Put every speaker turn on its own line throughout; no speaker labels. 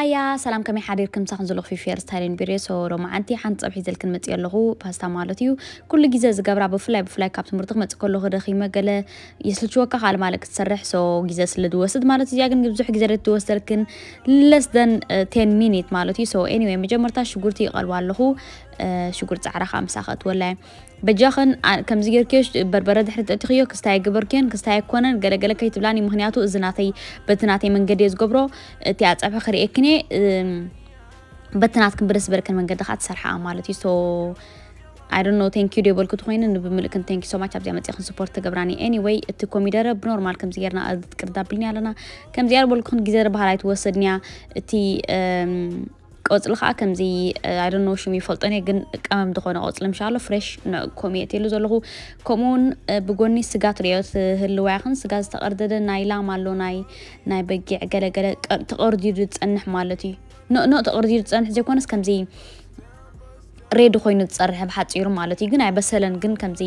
ሃያ ሰላም ከመይ ሓዲርክም ሳኹን ዘለኹ ፊፌር ስታይልን ቢሬ ሶ ሎማዓንቲ ሓንቲ ፀብሒ ዘልክን መፅእ ኣለኹ ፓስታ ማለት እዩ ኩሉ ግዜ ዝገብራ ብፍላይ ብፍላይ ካብ ትምህርቲ ክመፅእ ከለኹ ደኺመ ገለ የስልችወካ ካል ማለት ክትሰርሕ ሶ ግዜ ስለ ዝወስድ ማለት እዚኣ ግን ብዙሕ ግዜ ትወስደልክን ለስ ደን ቴን ሚኒት ማለት እዩ ሶ ኤኒዌይ መጀመርታ ሽጉርቲ ይቐልዋ ኣለኹ ሽጉርቲ ፃዕራ ከዓ ምሳኸ እትወላይ በጃኽን ከምዚ ጌርክዮ በርበረ ድሕሪ ተእትኽዮ ክስታይ ግበርክዮን ክስታይ ኣይኮነን ገለገለ ከይትብላኒ ምክንያቱ እዚ ናተይ በቲ ናተይ መንገዲ እየ ዝገብሮ እቲ ኣፀብሒ ክርእየክኔ በቲ ናትክን ብደስ ዝበለክን መንገዲ ከዓ ትሰርሓ ማለት እዩ ሶ I don't know thank you ደበልኩ ትኮይነ ብምልክን thank you so much ኣብዚኣ መፅእኽን ስፖርት ትገብራኒ anyway እቲ ኮሚደረ ብኖርማል ከምዚ ጌርና ትቅርዳብልኒ ኣለና ከምዚ ያርበልኩን ግዜ ባህላይ ትወሰድንያ እቲ ቆፅሊ ከዓ ከምዚ ኣይዶኖ ሽሙ ይፈልጦን ግን ቀመም ዝኾነ ቆፅሊ ምሻሎ ፍሬሽ ኮሚየት የሉ ዘለኹ ከምኡውን ብጎኒ ስጋ ትሪኦ ትህልዋ ይኹን ስጋ ዝተቐርደደ ናይ ላም ኣሎ ናይ ናይ በጊዕ ገለገለ ተቐርዲዱ ዝፀንሕ ማለት እዩ ንእንእ ተቐርዲዱ ዝፀንሕ ዘይኮነስ ከምዚ ሬዲ ኮይኑ ዝፀርሕ ብሓፂሩ ማለት እዩ ግን ኣይበሰለን ግን ከምዚ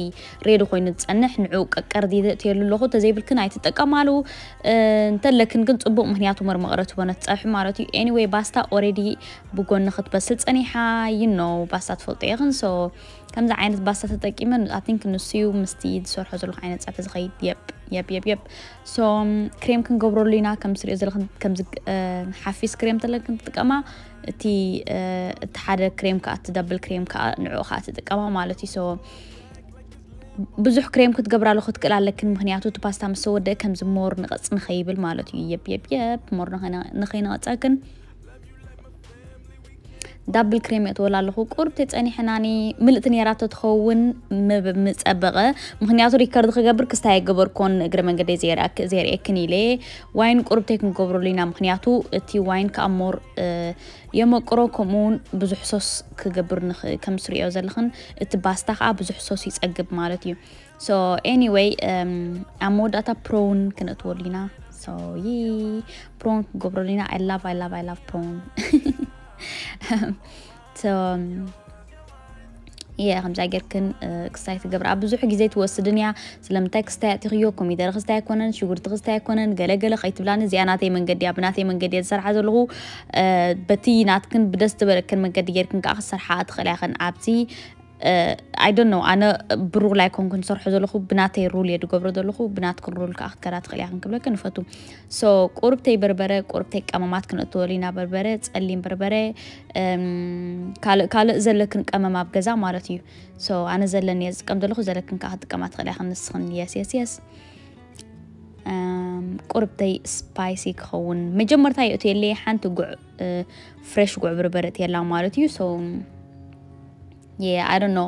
ሬዲ ኮይኑ ዝፀንሕ ንዑ ቀቀርዲ ትየሉ ኣለኹ ተዘይብልክን ኣይትጠቀማሉ እንተለክን ግን ፅቡቅ ምክንያቱ መርመቕረት ትኾነ ትፀብሒ ማለት እዩ ኤኒዌይ ባስታ ኦሬዲ ብጎኒ ክትበስል ፀኒሓ ይኖ ባስታ ትፈልጦ ይኽን ሶ ከምዚ ዓይነት ባስታ ተጠቂመ ኣቲንክ ንስዩ ምስቲ ዝሰርሖ ዘለኹ ዓይነት ፀብሒ ዝኸይድ የብ የብ የብ የብ ሶ ክሬም ክንገብረሉ ኢና ከም ትሪኦ ዘለኹም ከምዚ ሓፊስ ክሬም ተለክን ትጥቀማ እቲ እቲ ሓደ ክሬም ከዓ እቲ ደብል ክሬም ከዓ ንዕኡ ከዓ ትጥቀማ ማለት እዩ ሶ ብዙሕ ክሬም ክትገብራሉ ክትክእል ኣለክን ምክንያቱ እቲ ፓስታ ምስ ወደአ ከምዚ ሞር ንቐፅ ንኸይብል ማለት እዩ የብ የብ የብ ሞር ንኸይንቐፀክን ዳብል ክሬም የትወላ ኣለኹ ቁርብቲ ፀኒሕናኒ ምልእቲ ነራቶ ትኸውን ምፀበቐ ምክንያቱ ሪከርድ ክገብር ክስታይ ገበርኮን እግረ መንገዲ ዘርኤክን ኢለ ዋይን ቁርብተይ ክንገብረሉ ኢና ምክንያቱ እቲ ዋይን ከዓ ሞር የመቅሮ ከምኡውን ብዙሕ ሶስ ክገብር ከም ትሪኦ ዘለኽን እቲ ባስታ ከዓ ብዙሕ ሶስ ይፀግብ ማለት እዩ ሶ ኤኒዌይ ኣብ መወዳእታ ፕሮውን ክነእትወሉ ኢና ሶ ይ ፕሮን ክገብረሉ ኢና ኣይ ላቭ ኣይ ላቭ ኣይ ላቭ ፕሮን so um, يا خمسة جركن آه، كستايت جبر أب بزوح جزيت وصدنيا سلمتا كستا تغيو كم إذا رخستا كونن شغل تغستا كونن جلا جلا خيت بلان زي أنا تي من قدي أبناتي من قدي السرعة زلغو آه، بتي ناتكن بدست بركن من قدي جركن كأخ أبتي. آه، ኣይ ዶንት ኖ ኣነ ብሩር ላይ ኮንኩን ዝሰርሖ ዘለኹ ብናተይ ሩል እየ ድገብሮ ዘለኹ ብናትክን ሩል ከዓ ክትከዳ ትኽእል ኢኻ ክንክብለክ ንፈቱ ሶ ቁርብተይ በርበረ ቁርብተይ ቀመማት ክንእትወሉ ኢና በርበረ ፀሊም በርበረ ካልእ ዘለክን ቀመም ኣብ ገዛ ማለት እዩ ሶ ኣነ ዘለኒ እየ ዝጥቀም ዘለኹ ዘለክን ከዓ ክትጥቀማ ትኽእል ኢኻ ንስኽን የስ የስ የስ ቁርብተይ ስፓይሲ ክኸውን መጀመርታ የእትየለየ ሓንቲ ጉዕ ፍሬሽ ጉዕ በርበረ እትየላ ማለት እዩ ሶ ኣይ ዶንት ኖ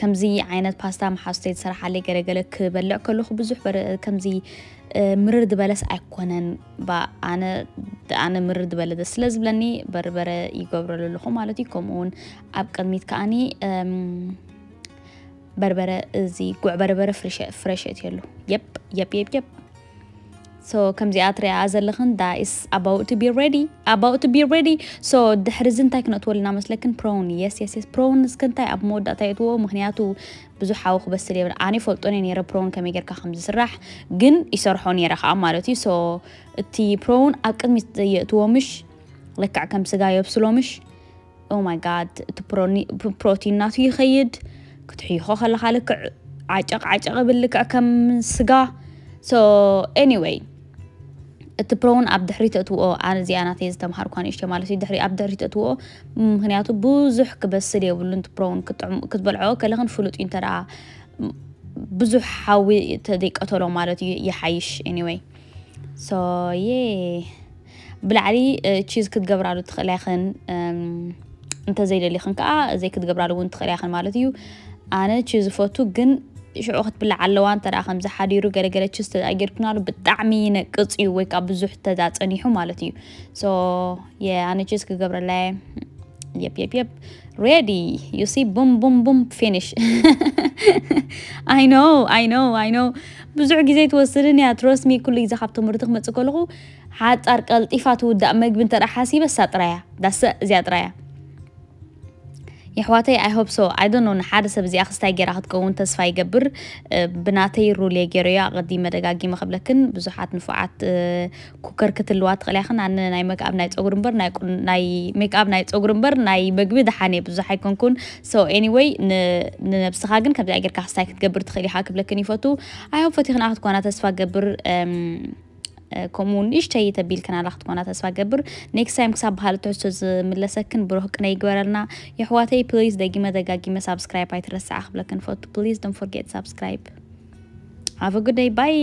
ከምዚ ዓይነት ፓስታ መሓዝተይ ዝሰራሓለይ ገለገለ ክበልዕ ከለኹ ብዙሕ ከምዚ ምርር ዝበለስ ኣይኮነን ኣነ ምርር ዝበለ ደስ ስለ ዝብለኒ በርበረ ይገብረሉ ኣለኹ ማለት እዩ ከምኡውን ኣብ ቅድሚት ከዓኒ በርበረ እዚ ጉዕ በርበረ ፍሬሽ እትየሉ የብ የብ የብ የብ ሶ ከምዚኣ ትሪኣ ዘለኽን ዳ ኢስ ኣባውት ቱ ቢ ሬዲ ኣባውት ቱ ቢ ሬዲ ሶ ድሕሪ እዚ እንታይ ክነእትወልና መስለክን ፕሮውን የስ የስ የስ ፕሮውን እስክንታይ ኣብ መወዳእታ የትዎ ምክንያቱ ብዙሕ ሓዊ ክበስል የብለ ኣነ ይፈልጦ ነ ነረ ፕሮውን ከመይ ጌርካ ከም ዝስራሕ ግን ይሰርሖ ነረ ከዓ ማለት እዩ ሶ እቲ ፕሮውን ኣብ ቅድሚት የእትዎምሽ ልክዕ ከም ስጋ የብስሎምሽ ኦ ማይ ጋድ እቲ ፕሮቲን ናቱ ይኸይድ ክትሕይኾ ከለካ ልክዕ ዓጨቕ ዓጨቕ ብል ልክዕ ከም ስጋ ሶ ኤኒዌይ እቲ ፕሮውን ኣብ ድሕሪ ተእትውኦ ኣነ እዚኣ ናተይ ዝተምሃርኳ ንእሽተ ማለት እዩ ድሕሪ ኣብ ድሕሪ ተእትውኦ ምክንያቱ ብዙሕ ክበስል የብሉ ንቲ ፕሮውን ክትበልዖ ከለኽን ፍሉጥ እዩ እንተደኣ ብዙሕ ሓዊ ተደይቀተሎ ማለት እዩ ይሓይሽ ኤኒዌይ ሶ የ ብላዕሊ ቺዝ ክትገብራሉ ትኽእል ይኽን እንተዘይደሊኽን ከዓ ዘይ ክትገብራሉ እውን ትኽእል ይኽን ማለት እዩ ኣነ ቺዝ ዝፈቱ ግን ሽዑ ክትብላዕ ኣለዋ እንተ ከምዚ ሓዲሩ ገለገለ ችዝ ተኣጌርክናሉ ብጣዕሚ ይነቅፅ እዩ ወይ ከዓ ብዙሕ ተዳፀኒሑ ማለት እዩ ሶ ኣነ ችዝ ክገብረላ የብ የብ የብ ሬዲ ዩ ሲ ቡም ቡም ቡም ፊኒሽ ኣይ ኖ ኣይ ኖ ኣይ ኖ ብዙሕ ግዜ ትወስድን እያ ትሮስሚ ኩሉ ግዜ ካብ ትምህርቲ ክመፅእ ከለኹ ሓፃር ቀልጢፋ ትውዳእ መግቢ እንተ ሓሲበ እሳ ጥራያ ዳሰ እዚኣ ጥራያ يحواتي I hope so. I don't know نحاد اخس أخستاي جراحت كون تسفاي جبر أه، بناتي رولي جريا غدي مدغاغي مخبلكن. بزحات نفعات أه، كوكر كتلوات غليخن ان ناي ميك أب نايت أغرمبر ناي, ناي ميك أب نايت أغرمبر ناي بغبي دحاني بزوحا يكون كون. So anyway نبسخاقن كبزي أجر كحستاي كتقبر تخيلي حاكب لكن يفوتو. اي هوب فتي خن خناخد كوانا تسفا جبر ከምኡውን ንእሽተይ ተቢልክናላ ክትኮና ተስፋ ገብር ኔክስት ታይም ክሳብ ባህል ትሕዝቶ ዝምለሰክን ብሩህ ቅነ ይግበረልና የሕዋተይ ፕሊዝ ደጊመ ደጋጊመ ሳብስክራይብ ኣይትረስዓ ክብለክን ፕሊዝ ዶንት ፎርጌት ሳብስክራይብ ሃቭ ጉድ ዴይ ባይ